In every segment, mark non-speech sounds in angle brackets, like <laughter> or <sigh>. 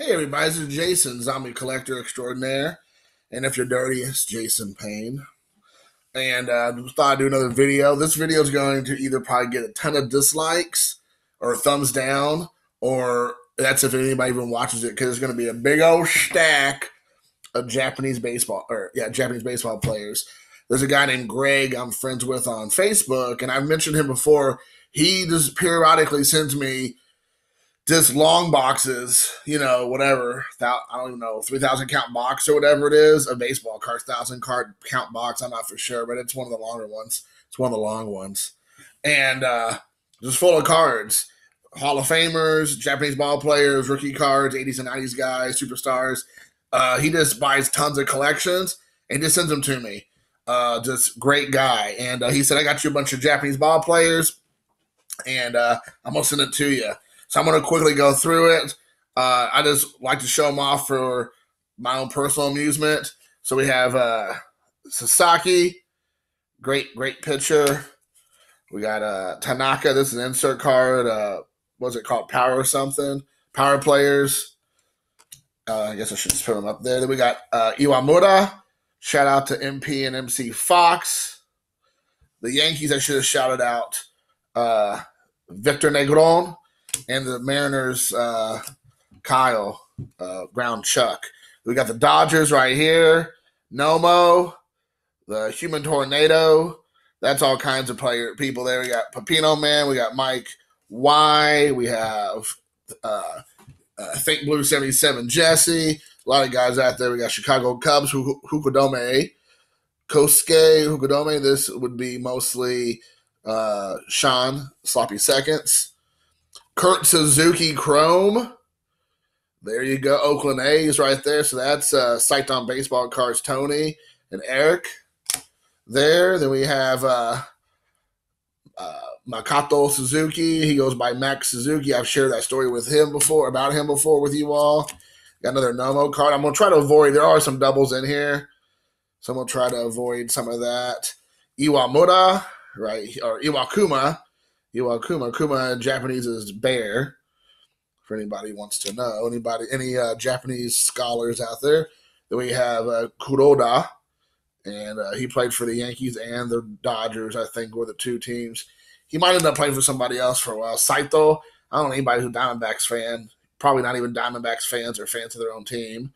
Hey everybody, this is Jason, zombie collector extraordinaire. And if you're dirty, it's Jason Payne. And uh, thought I'd do another video. This video is going to either probably get a ton of dislikes or thumbs down, or that's if anybody even watches it, because it's going to be a big old stack of Japanese baseball, or yeah, Japanese baseball players. There's a guy named Greg I'm friends with on Facebook, and I've mentioned him before. He just periodically sends me just long boxes, you know, whatever. I don't even know, 3,000 count box or whatever it is, a baseball card, 1,000 card count box. I'm not for sure, but it's one of the longer ones. It's one of the long ones. And uh, just full of cards Hall of Famers, Japanese ball players, rookie cards, 80s and 90s guys, superstars. Uh, he just buys tons of collections and just sends them to me. Uh, just great guy. And uh, he said, I got you a bunch of Japanese ball players and uh, I'm going to send it to you. So I'm going to quickly go through it. Uh, I just like to show them off for my own personal amusement. So we have uh, Sasaki, great, great pitcher. We got uh, Tanaka. This is an insert card. Uh, what's it called? Power or something? Power players. Uh, I guess I should just put them up there. Then we got uh, Iwamura. Shout out to MP and MC Fox. The Yankees, I should have shouted out uh, Victor Negron and the Mariners, uh, Kyle, uh, Ground Chuck. We got the Dodgers right here, Nomo, the Human Tornado. That's all kinds of player people there. We got Papino Man. We got Mike Y. We have uh, uh, Think Blue 77 Jesse. A lot of guys out there. We got Chicago Cubs, Fukudome, Kosuke, Fukudome. This would be mostly uh, Sean, Sloppy Seconds. Kurt Suzuki Chrome. There you go. Oakland A's right there. So that's uh, on Baseball Cards Tony and Eric there. Then we have uh, uh, Makoto Suzuki. He goes by Max Suzuki. I've shared that story with him before, about him before with you all. Got another Nomo card. I'm going to try to avoid, there are some doubles in here. So I'm going to try to avoid some of that. Iwamura, right? Or Iwakuma Iwakuma. Kuma in Japanese is bear. For anybody wants to know, anybody, any uh, Japanese scholars out there, then we have uh, Kuroda, and uh, he played for the Yankees and the Dodgers. I think were the two teams. He might end up playing for somebody else for a while. Saito. I don't know anybody who's Diamondbacks fan. Probably not even Diamondbacks fans or fans of their own team.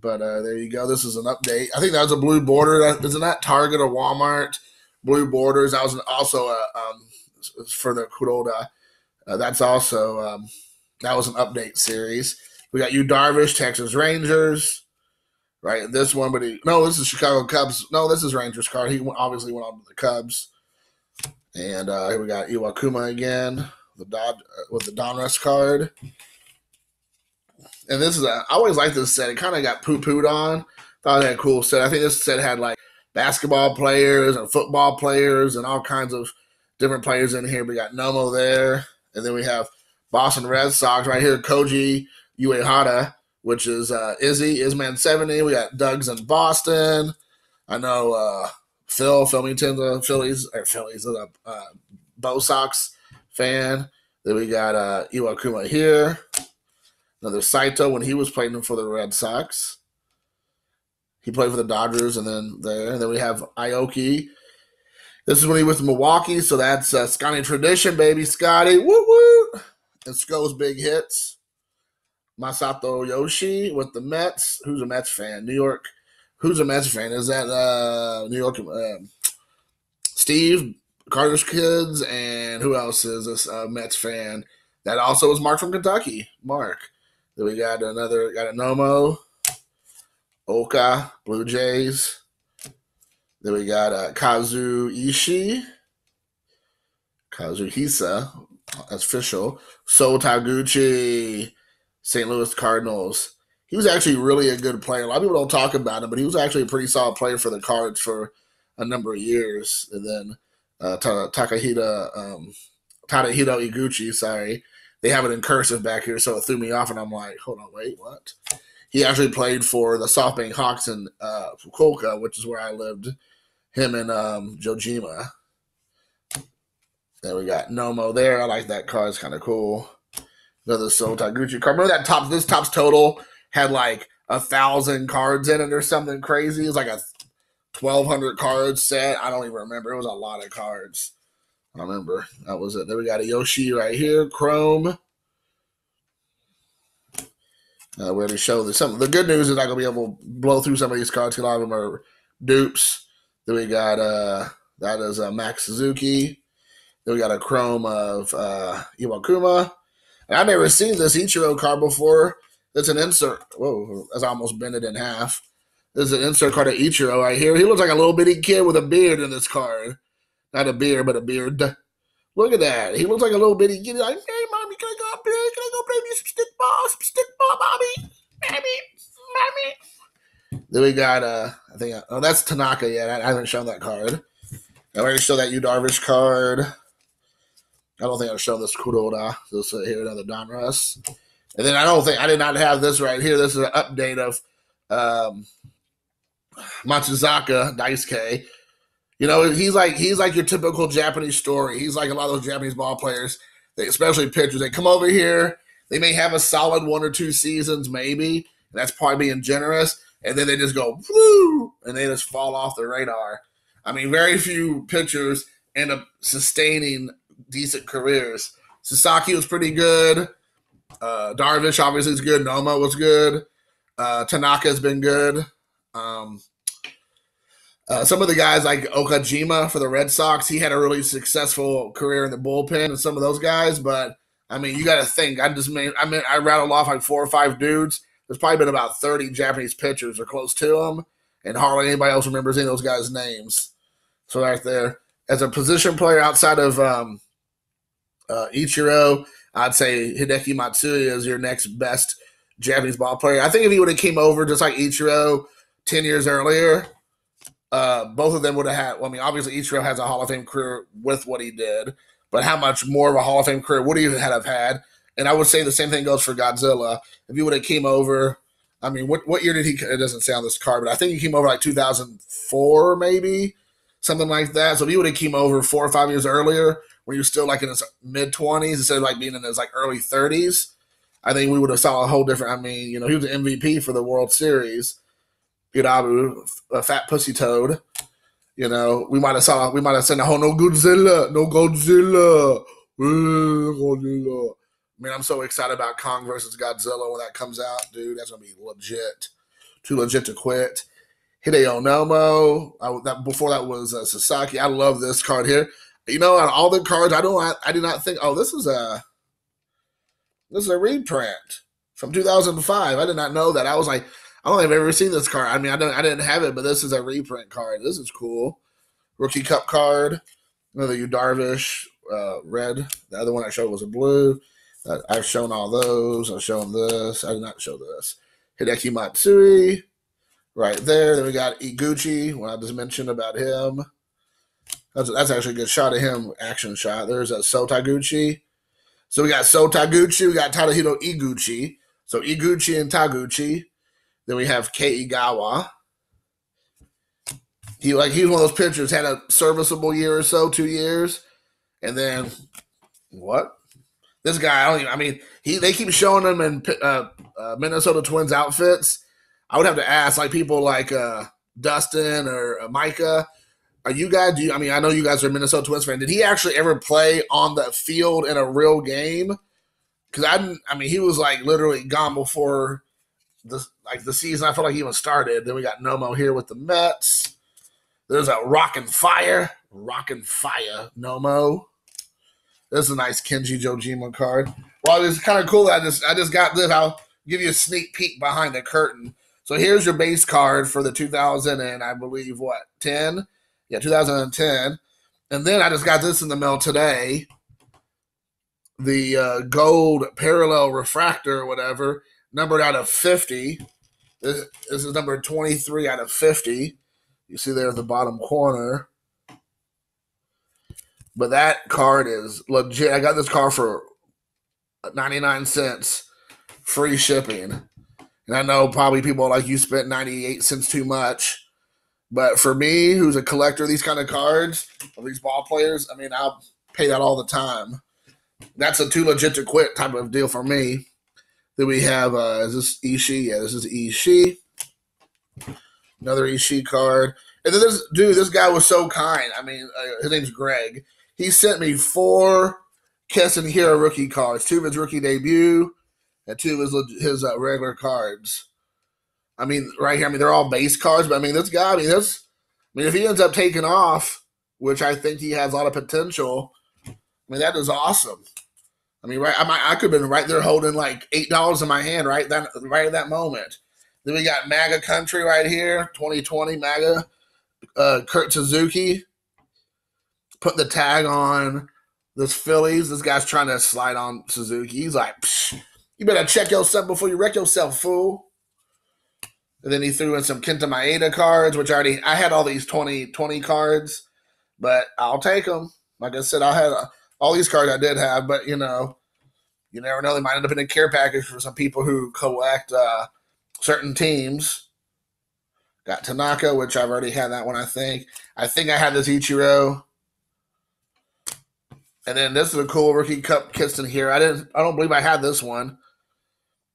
But uh, there you go. This is an update. I think that was a blue border. That, isn't that Target or Walmart? Blue borders. That was also a um, for the Kuroda. Uh, that's also um, that was an update series. We got Yu Darvish, Texas Rangers, right? This one, but he, no, this is Chicago Cubs. No, this is Rangers card. He obviously went on to the Cubs. And uh, here we got Iwakuma again, the Dod uh, with the Donruss card. And this is a, I always like this set. It kind of got poo pooed on. Thought it had a cool set. I think this set had like basketball players and football players and all kinds of different players in here. We got Nomo there, and then we have Boston Red Sox right here, Koji Uehara, which is uh, Izzy, Isman 70. We got Doug's in Boston. I know uh, Phil Filmington's a Phillies, or Phillies, a uh, Bo Sox fan. Then we got uh, Iwakuma here. Another Saito when he was playing for the Red Sox. He played for the Dodgers and then there. And then we have Aoki this is when he was in Milwaukee, so that's uh, Scotty tradition, baby. Scotty, woo woo. And Sco's big hits. Masato Yoshii with the Mets. Who's a Mets fan? New York. Who's a Mets fan? Is that uh, New York? Uh, Steve Carter's kids, and who else is this uh, Mets fan? That also was Mark from Kentucky. Mark. Then we got another. Got a Nomo. Ohka Blue Jays. Then we got uh, Kazu Ishii, Kazuhisa, that's official. So Taguchi, St. Louis Cardinals. He was actually really a good player. A lot of people don't talk about him, but he was actually a pretty solid player for the Cards for a number of years. And then uh, Takahita, um, Tadahito Iguchi, sorry. They have it in cursive back here, so it threw me off, and I'm like, hold on, wait, what? He actually played for the SoftBank Hawks in uh, Fukuoka, which is where I lived him and um, Johjima. Then we got Nomo there. I like that card. It's kind of cool. Another So Taguchi card. Remember that top? This Topps Total had like a thousand cards in it or something crazy. It was like a twelve hundred card set. I don't even remember. It was a lot of cards. I remember that was it. Then we got a Yoshii right here, Chrome. Uh, we already showed this. Some the good news is I'm gonna be able to blow through some of these cards. A lot of them are dupes. Then we got uh that is uh, Max Suzuki. Then we got a Chrome of uh, Iwakuma. And I've never seen this Ichiro card before. It's an insert. Whoa, that's almost bent it in half. This is an insert card of Ichiro right here. He looks like a little bitty kid with a beard in this card. Not a beard, but a beard. Look at that. He looks like a little bitty kid. He's like, hey, mommy, can I go up there? Can I go play me some stick ball? Some stick ball, mommy? Mommy? Mommy? Then we got, uh, I think, uh, oh, that's Tanaka yet. I, I haven't shown that card. I already showed that Yu Darvish card. I don't think I've shown this Kuroda. This uh, here, another Donruss. And then I don't think, I did not have this right here. This is an update of um, Matsuzaka Daisuke. You know, he's like he's like your typical Japanese story. He's like a lot of those Japanese ball players, they, especially pitchers. They come over here, they may have a solid one or two seasons, maybe, and that's probably being generous, and then they just go and they just fall off the radar. I mean, very few pitchers end up sustaining decent careers. Sasaki was pretty good. Uh, Darvish obviously is good. Nomo was good. Uh, Tanaka has been good. Um, uh, some of the guys like Okajima for the Red Sox, he had a really successful career in the bullpen, and some of those guys. But I mean, you got to think. I just made. I mean, I rattled off like four or five dudes. There's probably been about thirty Japanese pitchers or close to them, and hardly anybody else remembers any of those guys' names. So right there, as a position player outside of um, uh, Ichiro, I'd say Hideki Matsui is your next best Japanese ball player. I think if he would have came over just like Ichiro ten years earlier, uh, both of them would have had. Well, I mean, obviously Ichiro has a Hall of Fame career with what he did, but how much more of a Hall of Fame career would he have had? And I would say the same thing goes for Godzilla. If he would have came over, I mean, what what year did he? It doesn't say on this card, but I think he came over like 2004, maybe something like that. So if he would have came over four or five years earlier, when he was still like in his mid 20s instead of like being in his like early 30s, I think we would have saw a whole different. I mean, you know, he was an MVP for the World Series Irabu, a fat pussy toad. You know, we might have saw we might have said, "Oh no, Godzilla, no Godzilla, Godzilla." I mean, I'm so excited about Kong versus Godzilla when that comes out, dude. That's gonna be legit, too legit to quit. Hideo Nomo. I, that before that was uh, Sasaki. I love this card here. You know, on all the cards, I don't. I, I did not think. Oh, this is a this is a reprint from 2005. I did not know that. I was like, I don't think I've ever seen this card. I mean, I don't, I didn't have it, but this is a reprint card. This is cool. Rookie Cup card. Another Yu Darvish uh, red. The other one I showed was a blue. Uh, I've shown all those. I've shown this. I did not show this. Hideki Matsui, right there. Then we got Iguchi. What I just mentioned about him. That's, that's actually a good shot of him. Action shot. There's a So Taguchi. So we got So Taguchi. We got Tadahito Iguchi. So Iguchi and Taguchi. Then we have Kei Igawa. He like he's one of those pitchers had a serviceable year or so, two years, and then what? This guy, I don't even. I mean, he they keep showing him in uh, uh, Minnesota Twins outfits. I would have to ask like people like uh, Dustin or uh, Micah. Are you guys? Do you? I mean, I know you guys are Minnesota Twins fan. Did he actually ever play on the field in a real game? Because I, I mean, he was like literally gone before the like the season I felt like he even started. Then we got Nomo here with the Mets. There's a rock and Fire, rock and Fire Nomo. This is a nice Kenji Johjima card. Well, it's kind of cool. I just I just got this. I'll give you a sneak peek behind the curtain. So here's your base card for the 2000 and I believe what 10, yeah, 2010. And then I just got this in the mail today. The uh, gold parallel refractor or whatever numbered out of 50. This, this is number 23 out of 50. You see there at the bottom corner. But that card is legit. I got this card for 99 cents, free shipping. And I know probably people like you spent 98 cents too much. But for me, who's a collector of these kind of cards, of these ball players, I mean, I'll pay that all the time. that's a too legit to quit type of deal for me. Then we have uh, is this Ishii? Yeah, this is Ishii. Another Ishii card. And then this dude, this guy was so kind. I mean, uh, his name's Greg. He sent me four Keston Hiura rookie cards, two of his rookie debut, and two of his his uh, regular cards. I mean, right here, I mean, they're all base cards, but I mean, this guy, I mean, this, I mean, if he ends up taking off, which I think he has a lot of potential, I mean, that is awesome. I mean, right, I might, I could have been right there holding like eight dollars in my hand right that right at that moment. Then we got MAGA Country right here, 2020 MAGA, uh, Kurt Suzuki. Put the tag on this Phillies. This guy's trying to slide on Suzuki. He's like, you better check yourself before you wreck yourself, fool. And then he threw in some Kenta Maeda cards, which I already I had all these 20, 20 cards, but I'll take them. Like I said, I had uh, all these cards I did have, but you know, you never know. They might end up in a care package for some people who collect uh, certain teams. Got Tanaka, which I've already had that one. I think. I think I had this Ichiro. And then this is a cool rookie cup Keston here. I didn't. I don't believe I had this one.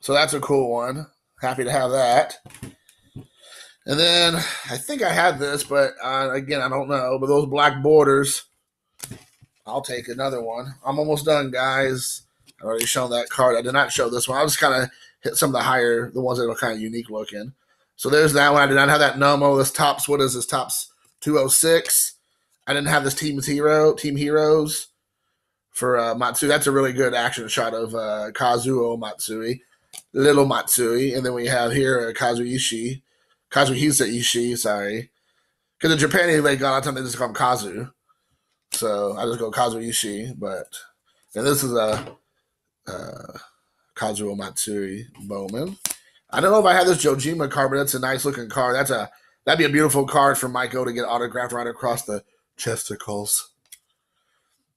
So that's a cool one. Happy to have that. And then I think I had this, but uh, again, I don't know. But those black borders, I'll take another one. I'm almost done, guys. I already shown that card. I did not show this one. I'll just kind of hit some of the higher, the ones that are kind of unique looking. So there's that one. I did not have that Nomo. This Topps, what is this? Topps 206. I didn't have this Team Hero, Team Heroes for uh, Matsui. That's a really good action shot of uh, Kazuo Matsui, little Matsui, and then we have here uh, Kazu Ishii, Kazuhisa Ishii. Sorry, because in Japan they got on time they just call him Kazu, so I just go Kazu Ishii. But and this is a uh, Kazuo Matsui Bowman. I don't know if I have this Johjima card, but that's a nice looking card. That's a that'd be a beautiful card for Michael to get autographed right across the chesticles.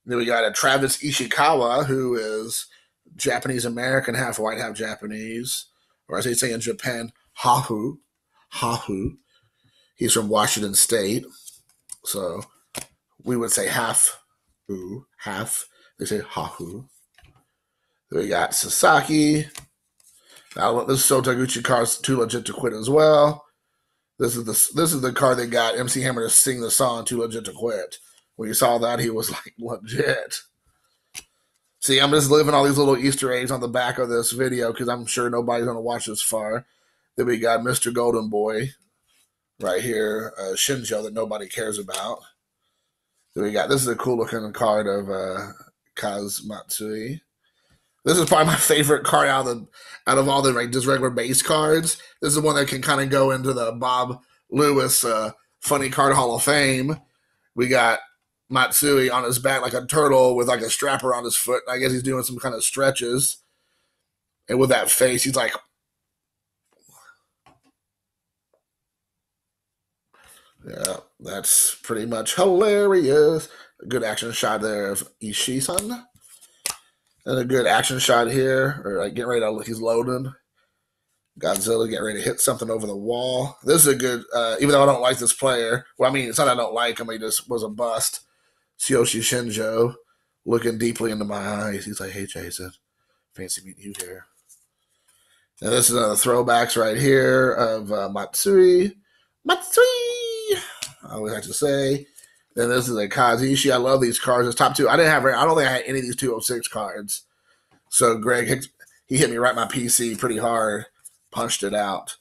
Then we got a Travis Ishikawa, who is Japanese American, half white, half Japanese, or as they say in Japan, Hahu. Hahu. He's from Washington State. So we would say half who, half. They say Hahu. Then we got Sasaki. Now this is So Taguchi card's too legit to quit as well. This is the this is the card that got MC Hammer to sing the song "Too Legit to Quit." When he saw that, he was <laughs> like, legit. See, I'm just leaving all these little Easter eggs on the back of this video because I'm sure nobody's going to watch this far. Then we got Mr. Golden Boy right here, uh, Shinjo, that nobody cares about. Then we got this is a cool looking card of uh, Kaz Matsui. This is probably my favorite card out of the, out of all the like just regular base cards. This is one that can kind of go into the Bob Lewis uh, Funny Card Hall of Fame. We got Matsui on his back like a turtle with like a strap around his foot. I guess he's doing some kind of stretches. And with that face, he's like, yeah, that's pretty much hilarious. A good action shot there of Ishii-san. And a good action shot here, or like getting ready to, look he's loading. Godzilla getting ready to hit something over the wall. This is a good, uh, even though I don't like this player. Well, I mean, it's not I don't like him. He just was a bust. Tsuyoshi Shinjo looking deeply into my eyes. He's like, hey, Jason, fancy meeting you here. And this is another throwbacks right here of uh, Matsui. Matsui! I always have to say. Then this is a Kaz Ishii. I love these cards. It's top two. I didn't have, I don't think I had any of these 206 cards. So Greg, he hit me right my PC pretty hard, punched it out.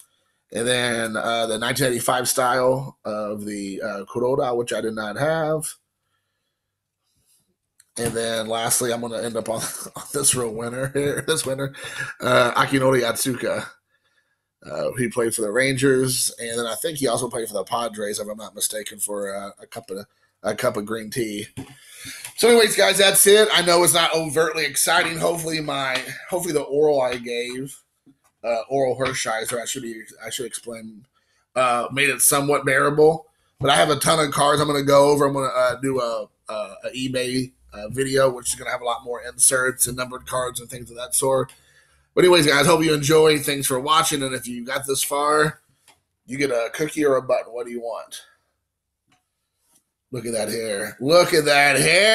And then uh, the 1985 style of the uh, Kuroda, which I did not have. And then lastly, I'm going to end up on, <laughs> on this real winner here, <laughs> this winner, uh, Akinori Otsuka. Uh, he played for the Rangers, and then I think he also played for the Padres, if I'm not mistaken, for uh, a cup of a cup of green tea. So, anyways, guys, that's it. I know it's not overtly exciting. Hopefully, my hopefully the oral I gave, uh, Orel Hershiser, I should be I should explain, uh, made it somewhat bearable. But I have a ton of cards I'm going to go over. I'm going to uh, do a, a, a eBay uh, video, which is going to have a lot more inserts and numbered cards and things of that sort. But anyways, guys, hope you enjoy. Thanks for watching, and if you got this far, you get a cookie or a button. What do you want? Look at that hair. Look at that hair.